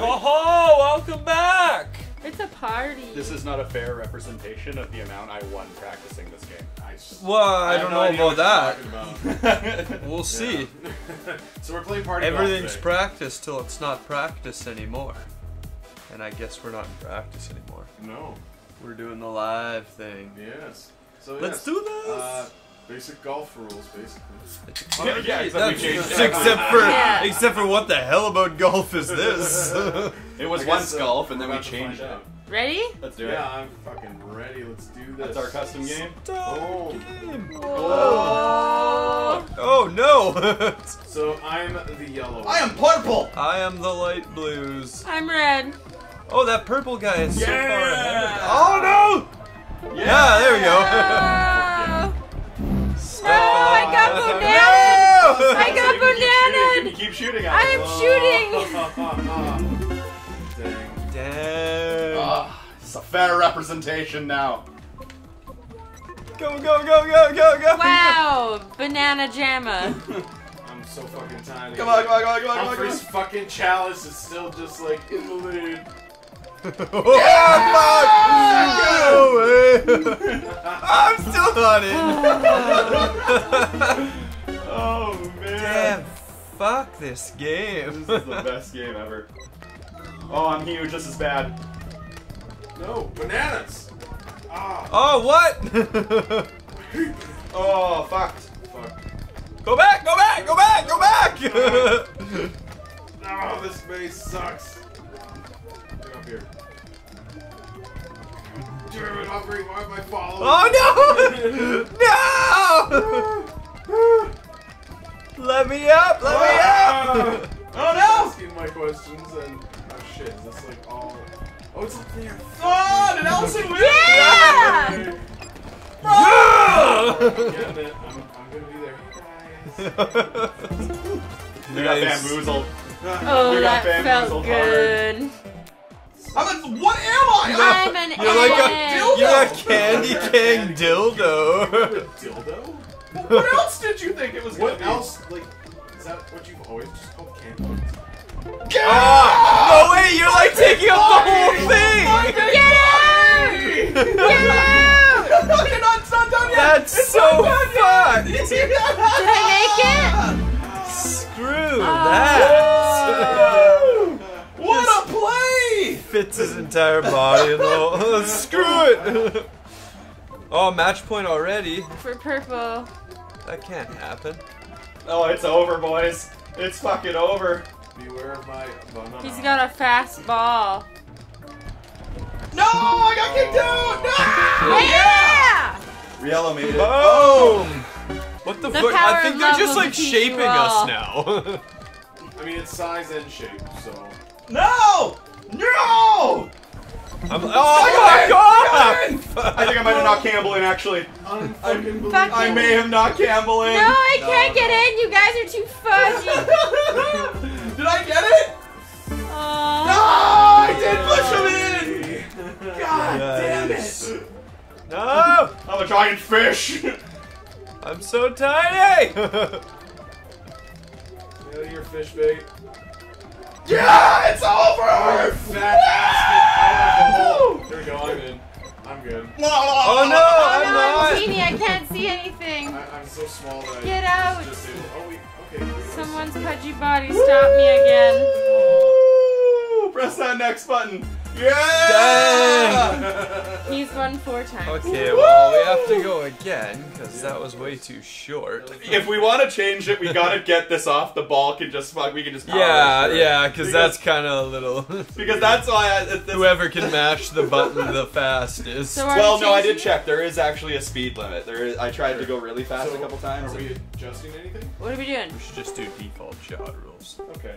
fight. Oh, welcome back! It's a party. This is not a fair representation of the amount I won practicing this game. I, s- Well, I, have don't know idea about that. about. We'll see. Yeah. so we're playing party Everything's today. practice till it's not practice anymore. And I guess we're not in practice anymore. No. We're doing the live thing. Yes. So Let's yes, do this! Uh, basic golf rules, basically. Yeah, yeah, except we changed except for Yeah. except for what the hell about golf is this? It was once guess, uh, golf, and then we're we about to changed it. Ready? Let's do it. Yeah, I'm fucking ready. Let's do this. That's our custom game. Oh. Oh. oh no! So I'm the yellow. I am purple. I am the light blues. I'm red. Oh, that purple guy is so far ahead. Oh no! Yeah, there we go. Step I got No! I got You bananas! keep shooting at I am shooting! Dang. Damn. Ah, it's a fair representation now. Go, go, go, go, go, go! Wow, banana jamma. I'm so fucking tired. Come on, come on, come on, come on, come on, Humphrey's fucking chalice is still just like in the lead. Oh, fuck! Get away! I'm still on it. Oh man. Damn, fuck this game. This is the best game ever. Oh, I'm huge. This is bad. No, bananas! Ah, Oh, what? Oh, fucked. fuck. go back, go back, go back, go back! Oh, this base sucks. Damn it, Humphrey, why am I following? oh no! No! Let me up, let me ah! up! Oh no! Asking my questions and oh shit, is this like all? Oh, it's up there. Oh, did Allison win? Yeah! Yeah! Getting it. I'm, I'm gonna be there. Hey guys. We got bamboozled. Oh, We got that felt bamboozled hard. good. I'm a, what am I? I'm an You're like a egg. you're a candy cane dildo. Dildo? what else did you think it was What gonna be? else? Like, is that what you've always just called candy? Ah! no way, you're like taking up the whole thing. Get out! Get out! You're not, it's not done yet. That's so fucked. Did I make it? Screw Oh. that. What a play! Fits his entire body in the. Screw it. Oh, match point already. For purple. That can't happen. Oh, it's over, boys. It's fucking over. Beware of my banana. He's got a fast ball. No, I got kicked out. Yeah! Riello made it. Boom! What the, The fuck? I think they're just like shaping us now. I mean, it's size and shape, so. No! No! Think I might have knocked Campbell in, actually. Unfucking Fuck I may have knocked Campbell in. No, I can't get no. in. You guys are too fuzzy. Did I get it? Aww. No! I did push him in! God damn Nice. it! No! I'm a giant fish! I'm so tiny! Get out your fish bait. yeah! It's Oh, over! you fat bastard! There we go, I'm in. Good. oh no, Oh I'm no, I'm teeny. I can't see anything. I, I'm so small that I Get out. just able. Oh wait, okay. here we go. Someone's pudgy body stopped me again. Press that next button. Yeah! He's won four times. Okay, well, we have to go again, because that was way too short. If we want to change it, we gotta get this off the ball. Can just fuck. We can just. power Yeah, it. yeah, because Because- that's kind of a little. Because that's why. I, it- this- Whoever can mash the button the fastest. So Well, no, I did check. There is actually a speed limit. There is. I tried to go really fast So, a couple times. Are we adjusting anything? What are we doing? We should just do default shot rules. Okay.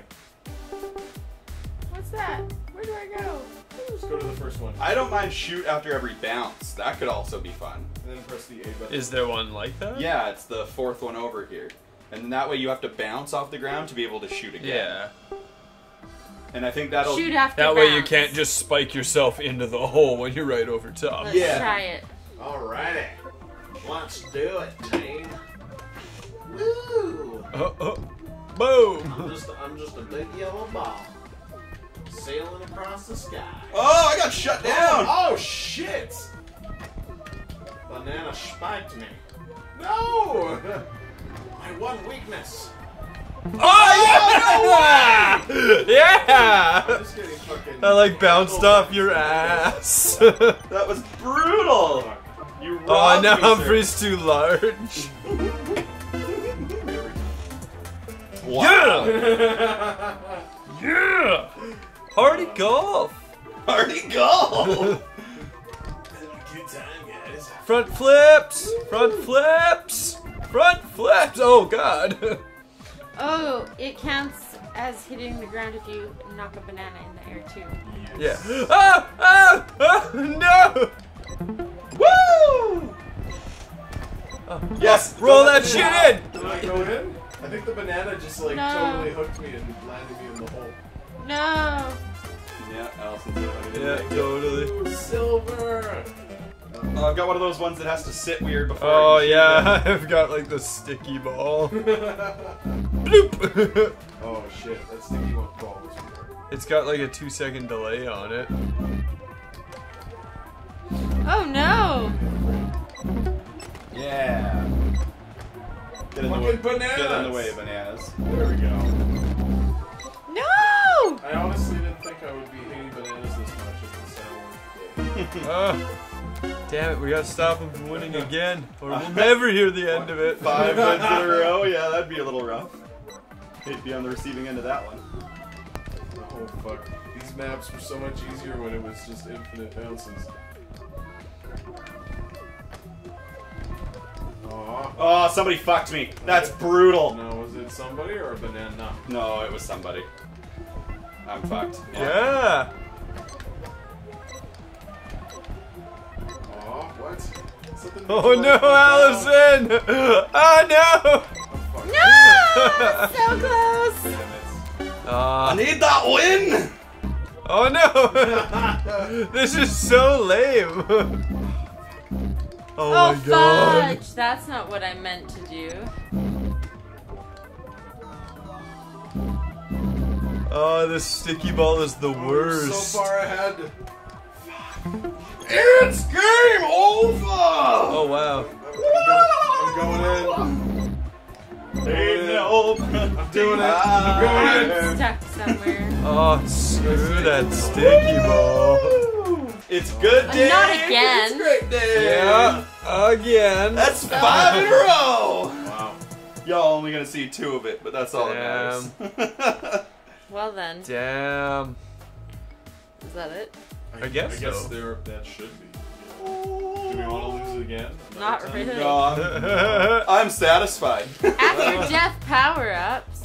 What's that? Where do I go? Let's go to the first one. I don't mind shoot after every bounce. That could also be fun. And then press the A button. Is there one like that? Yeah, it's the fourth one over here. And then that way you have to bounce off the ground to be able to shoot again. Yeah. And I think that'll. Shoot after That way you can't just spike yourself into the hole when you're right over top. Let's Yeah. try it. Alrighty. Let's do it, team. Woo! Oh, oh. Boom! I'm just, I'm just a big yellow ball. Sailing across the sky. Oh, I got shut down. Oh, shit! Banana spiked me. No! My one weakness. Oh yeah! Oh, yeah! I'm just. I like bounced off your ass. That was brutal. You oh, now me. Humphrey's too large. Wow. Yeah! Party golf! Party golf! Good time, guys. Front flips! Front flips! Front flips! Oh god! Oh, it counts as hitting the ground if you knock a banana in the air too. yeah. Ah! Ah! ah no! Woo! Yes. Roll that shit in! Did I go in? I think the banana just like No. totally hooked me and landed me in the hole. No! Yeah, Allison said Yeah, make it. totally. Ooh, silver! Uh, I've got one of those ones that has to sit weird before. Oh I can yeah, I've got like the sticky ball. Bloop! oh shit, that sticky one ball was weird. it's got like a two second delay on it. Oh no! Yeah. Get in the Fucking way. bananas! Get in the way, bananas. There we go. I honestly didn't think I would be hating bananas this much at the sour day. Ah, damn it, we gotta stop him from winning again, or we'll never hear the end of it. Five wins in a row. Yeah, that'd be a little rough. To be on the receiving end of that one. Oh fuck. These maps were so much easier when it was just infinite bounces. Aw. Oh, somebody fucked me. That's brutal. No, was it somebody or a banana? No, it was somebody. I'm fucked. Yeah. Aw, what? Something Oh no, Allison! Oh no! Oh. No! so close! Damn it. I Ah, need that win. oh no! this is so lame. Oh, Oh, my god. That's not what I meant to do. Oh, this sticky ball is the Oh, worst. So far ahead. It's game over. Oh wow. I'm going in. Ain't no I'm doing it. I'm going in. Stuck somewhere. Oh, screw that sticky ball. It's good Uh, day. not again. It's great day. Yeah, again. That's five in a row. Wow. Y'all only gonna see two of it, but that's all Damn. that matters. Well then, Damn. is that it? I guess I guess so. there. That should be. Do we want to lose it again? Another Not time? really. no, I'm, I'm satisfied. After death power-ups.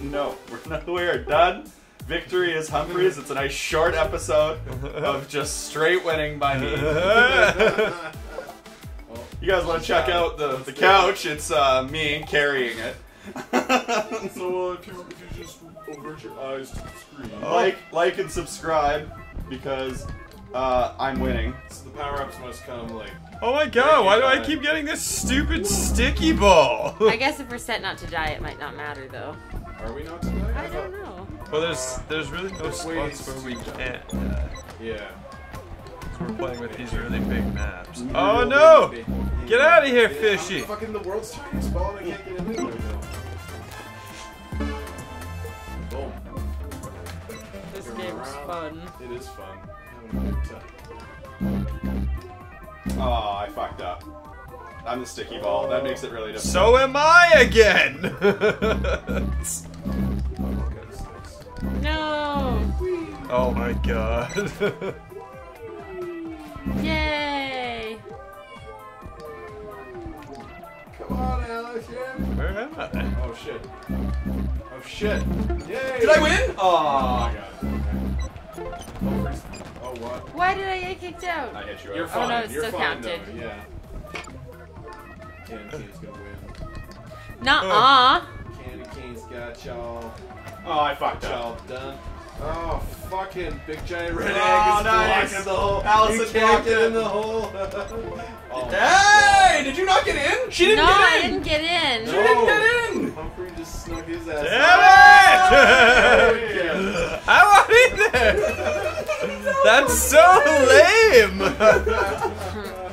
no, we're not. We are done. Victory is Humphreys. It's a nice short episode of just straight winning by me. Well, You guys want to check out the, the couch? It's uh, me carrying it. so uh, if you if you just avert your eyes to the screen, like, like, and subscribe because uh, I'm winning. so the power ups must come like. oh my god, why do I keep getting this stupid sticky ball? I guess if we're set not to die, it might not matter though. Are we not tonight? I don't know. well, there's there's really no There's spots where we to- can't. Uh, Yeah. 'Cause we're playing with these really big maps. Oh no! Get out of here, fishy! I'm fucking the world's tiniest ball and I can't get into it right now. Boom. This You're game's fun. It is fun. Having a good time. Oh, I fucked up. I'm the sticky ball. That makes it really difficult. So am I again! Good sticks. No! oh my god. Yay! Come on, Allison. Where am I? Oh shit. Oh shit. Yay! Did I win? Oh Oh, my god. Okay. Oh, first- oh what? Why did I get kicked out? I hit you. You're out. Oh, no, fine. it's You're still fine counted. though. Yeah. Candy Cane's gonna win. Nuh-uh. Oh. Candy Cane's got y'all. Oh, I fucked up. Y'all done. Oh, fucking big giant red egg Oh, is nice. blocking the hole. Allison you can't get it. in the hole. oh, Hey! Did you not get in? She didn't No, I get in. didn't get in. She didn't get in. Humphrey just snuck his ass. Damn it! Yeah. I want in That's so lame.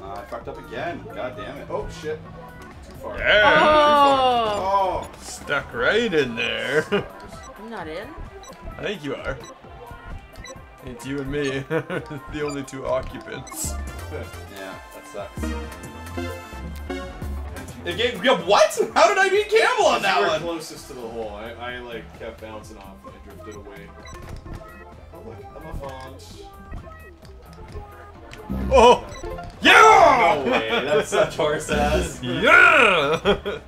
Uh, I fucked up again. God damn it. oh shit. Too far. Yeah. Oh, Oh. Stuck right in there. I'm not in. I think you are. It's you and me, the only two occupants. Yeah, that sucks. It gave, yeah, what? How did I beat Campbell on You that were one? closest to the hole. I, I like kept bouncing off and I drifted away. Oh look, I'm a font. Oh! No way, that's such horse ass. Yeah!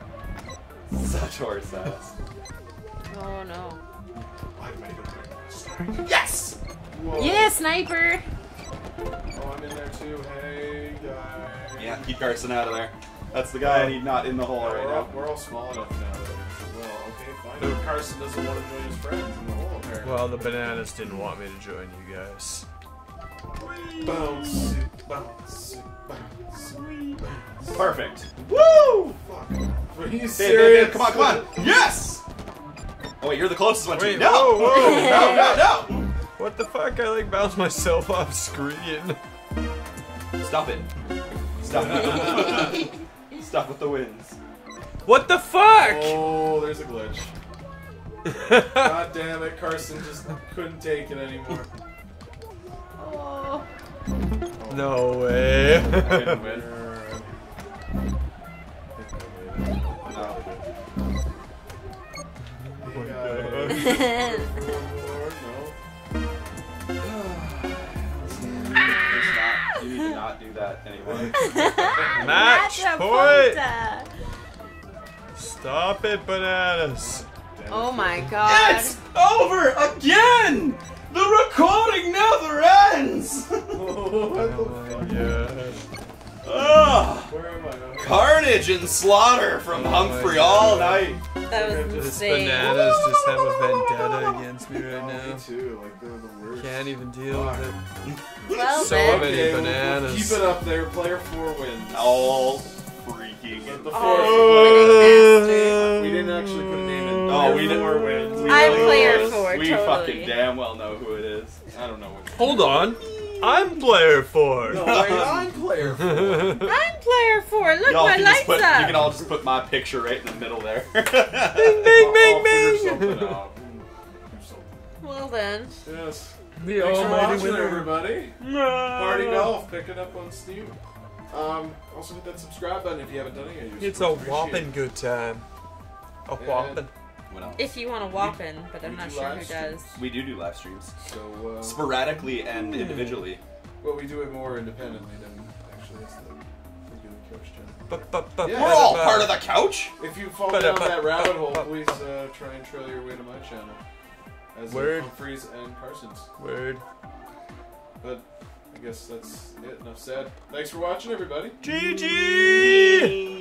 Such horse ass. Oh no. I made it. Yes! Whoa. Yeah, sniper. Oh, I'm in there too. Hey, guys. Yeah, keep Carson out of there. That's the guy I need not in the hole right we're, all, now. we're all small enough now that well, okay, fine. No, Carson doesn't want to join his friends in the hole, apparently. well, the bananas didn't want me to join you guys. Bounce it, bounce it, bounce it, bounce Perfect. Woo! Fuck. Are you Dave, Dave, serious? Dave, come on, come on. Yes! Oh wait, you're the closest one to Wait, me. No! whoa, whoa. No, no, no! What the fuck? I like bounced myself off screen. Stop it. Stop it. Stop with the wins. What the fuck? Oh, there's a glitch. God damn it, Carson just couldn't take it anymore. Oh. No way. I didn't win. No. Hey guys. One more, Please not. You need to not do that anymore. Match Matcha point. Stop it, bananas. Oh my god. It's over again! The recording never ends! what the fuck? Yeah. Ugh. Where am I? Oh, Carnage and slaughter from Oh Humphrey my all night. That was This This insane. bananas just have a vendetta against me right Oh, now. me too. Like they're the worst. Can't even deal with it. Well So then. many Okay, we'll- bananas. Keep it up there. Player four wins. All freaking. But the Oh. fourth Bastard. We didn't actually put a name in. Oh, we Player didn't. four wins. We I'm player who it is. four, We totally. fucking damn well know who it is. I don't know what. Hold on. I'm player four. No, wait, I'm player four. I'm player four. Look, Y'all my can just lights put. up. You can all just put my picture right in the middle there. Bing, I'll- bing, I'll bing, bing. out. Well then. Yes. The Thanks for almighty watching, winner. everybody. Party Golf, pick it up on Steam. Um, also hit that subscribe button if you haven't done it yet. You're It's a supposed whopping it. good time. A And- whopping. What else? If you want a whopping, but I'm not do sure live who streams. does. We do do live streams So, uh, sporadically and individually. but we do it more independently than actually it's the we do the coach channel. But, but, but, Yeah. We're all part of the couch. If you fall down that rabbit hole, please uh, try and trail your way to my channel. As Word. Humphreys and Carson's. Word. But I guess that's it. Enough said. Thanks for watching, everybody. GG!